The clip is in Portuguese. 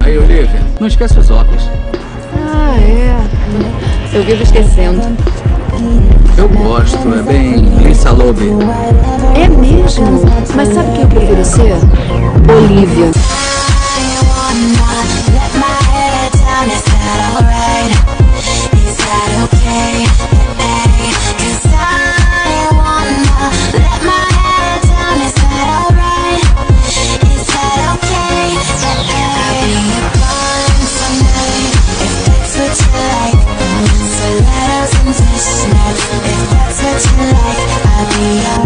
Aí, Olivia, não esquece os óculos. Ah, é. Eu vivo esquecendo. Eu gosto, é bem Lisa Lobe. É mesmo? Mas sabe quem eu prefiro ser? Olivia. Yeah.